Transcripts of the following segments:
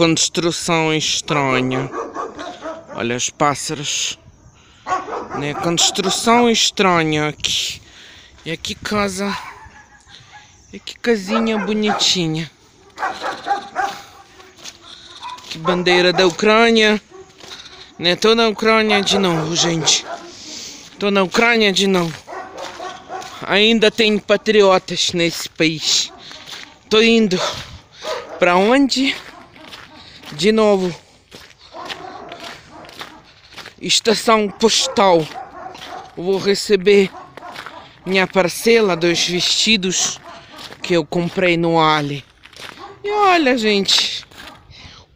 construção estranha. Olha os pássaros. Né? Construção estranha aqui. E aqui casa. E que casinha bonitinha. Que bandeira da Ucrânia. Né? Tô na Ucrânia de novo, gente. Tô na Ucrânia de novo. Ainda tem patriotas nesse país. Tô indo para onde? De novo. Estação postal. Vou receber minha parcela dos vestidos que eu comprei no Ali. E olha, gente,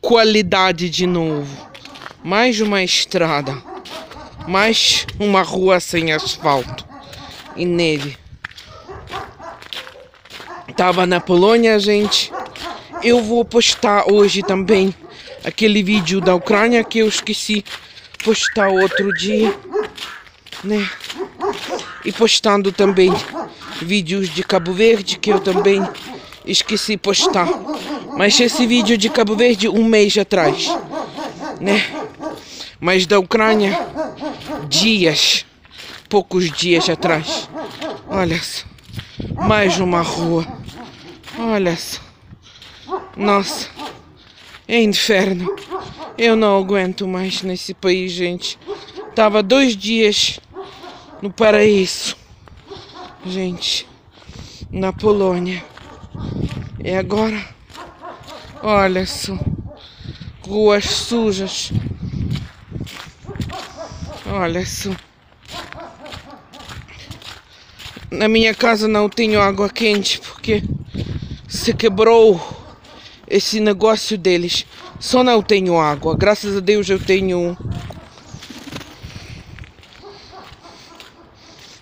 qualidade de novo. Mais uma estrada. Mais uma rua sem asfalto. E nele. Tava na Polônia, gente. Eu vou postar hoje também aquele vídeo da Ucrânia que eu esqueci postar outro dia, né? E postando também vídeos de Cabo Verde que eu também esqueci postar. Mas esse vídeo de Cabo Verde um mês atrás, né? Mas da Ucrânia dias, poucos dias atrás. Olha só, mais uma rua. Olha só. Nossa, é inferno. Eu não aguento mais nesse país, gente. Tava dois dias no paraíso. Gente, na Polônia. E agora, olha só, ruas sujas. Olha só. Na minha casa não tenho água quente porque se quebrou esse negócio deles. Só não tenho água. Graças a Deus eu tenho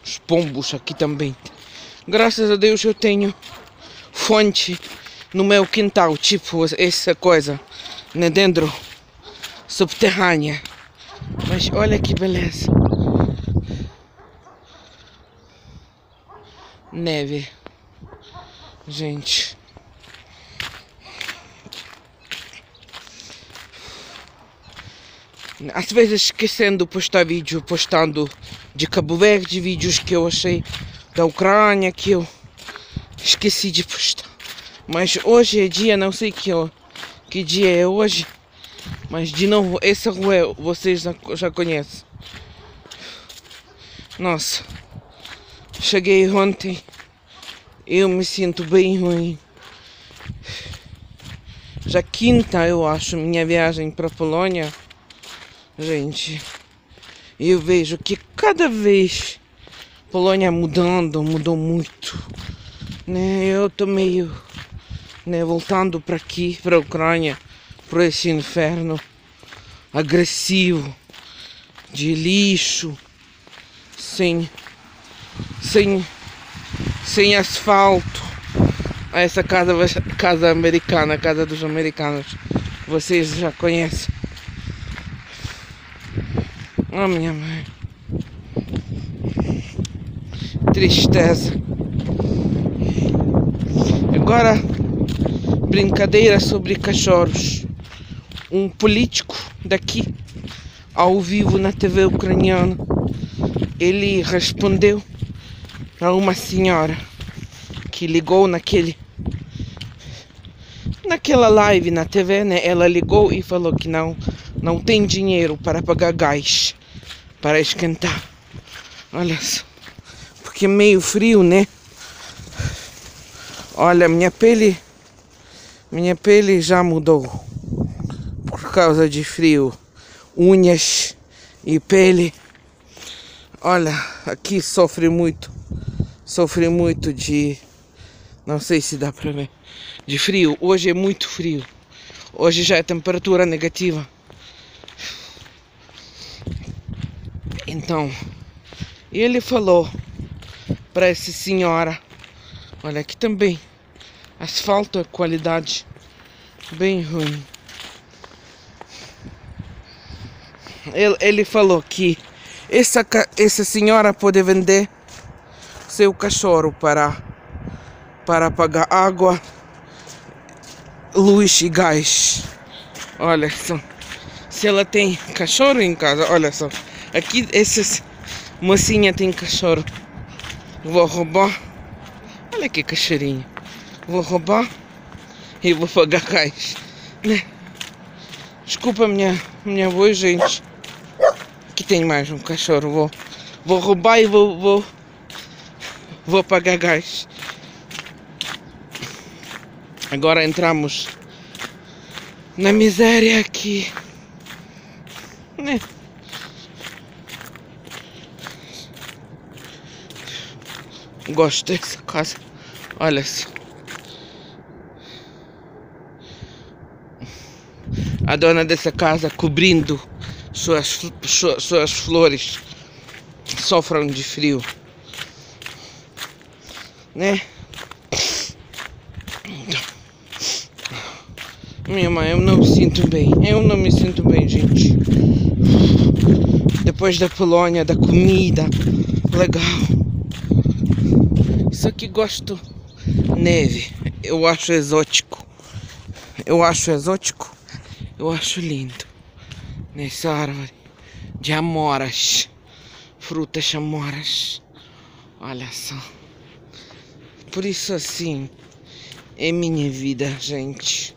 os pombos aqui também. Graças a Deus eu tenho fonte no meu quintal, tipo essa coisa, né, dentro subterrânea. Mas olha que beleza. Neve. Gente. Às vezes esquecendo postar vídeo, postando de Cabo Verde, vídeos que eu achei da Ucrânia, que eu esqueci de postar. Mas hoje é dia, não sei que, que dia é hoje. Mas de novo, essa rua vocês já, já conhecem. Nossa, cheguei ontem. Eu me sinto bem ruim. Já quinta, eu acho, minha viagem para Polônia. Gente, eu vejo que cada vez Polônia mudando, mudou muito. Né? Eu tô meio né, voltando para aqui, para a Ucrânia por esse inferno agressivo de lixo, sem, sem, sem asfalto. Essa casa, casa americana, casa dos americanos, vocês já conhecem. Oh minha mãe. Tristeza. Agora, brincadeira sobre cachorros um político daqui, ao vivo na TV ucraniana, ele respondeu a uma senhora que ligou naquele naquela live na TV, né? Ela ligou e falou que não não tem dinheiro para pagar gás para esquentar. Olha só, porque é meio frio, né? Olha, minha pele minha pele já mudou causa de frio, unhas e pele. Olha, aqui sofre muito, sofre muito de, não sei se dá para ver, de frio. Hoje é muito frio. Hoje já é temperatura negativa. Então, ele falou para essa senhora, olha aqui também, asfalto é qualidade bem ruim. ele, ele falou que essa, essa senhora pode vender seu cachorro para, para pagar água, luz e gás. Olha só. Se ela tem cachorro em casa, olha só. Aqui essas mocinha tem cachorro. Vou roubar. Olha que cachorrinho. Vou roubar e vou pagar cais. Né? Desculpa minha, minha voz, gente. Aqui tem mais um cachorro. Vou, vou roubar e vou, vou, vou pagar gás. Agora entramos na miséria aqui. Né? Gosto dessa casa. Olha só. A dona dessa casa cobrindo suas, suas, suas flores sofrem de frio. Né? Minha mãe, eu não me sinto bem. Eu não me sinto bem, gente. Depois da Polônia, da comida. Legal. Isso aqui gosto. Neve. Eu acho exótico. Eu acho exótico. Eu acho lindo. Nessa árvore de amoras. Frutas amoras. Olha só. Por isso assim é minha vida, gente.